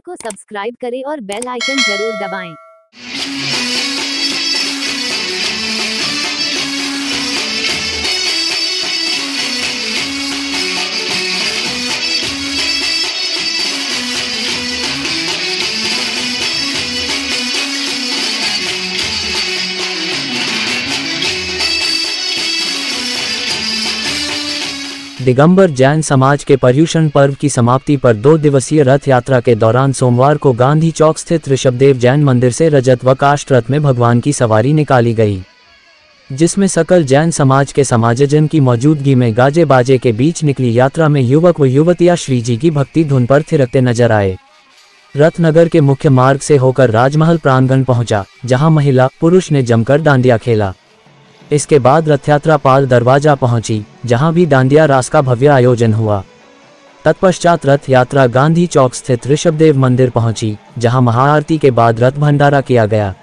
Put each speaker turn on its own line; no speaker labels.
Channel को subscribe करें और बेल आइकन ज़रूर दबाएँ।
दिगंबर जैन समाज के पर्यूषण पर्व की समाप्ति पर दो दिवसीय रथ यात्रा के दौरान सोमवार को गांधी चौक स्थित ऋषभदेव जैन मंदिर से रजत व काष्ठ रथ में भगवान की सवारी निकाली गई, जिसमें सकल जैन समाज के समाजजन की मौजूदगी में गाजे बाजे के बीच निकली यात्रा में युवक व युवतियाँ श्री जी की भक्ति धुन पर थिरकते नज़र आए। रथनगर के मुख्य मार्ग से होकर राजमहल प्रांगण पहुँचा, जहाँ महिला, पुरुष ने जमकर डांडिया खेला। इसके बाद रथयात्रा पाल दरवाज़ा पहुँची, जहाँ भी डांडिया रास का भव्य आयोजन हुआ। तत्पश्चात रथ यात्रा गांधी चौक स्थित ऋषभदेव मंदिर पहुँची, जहाँ महाआरती के बाद रथ भंडारा किया गया।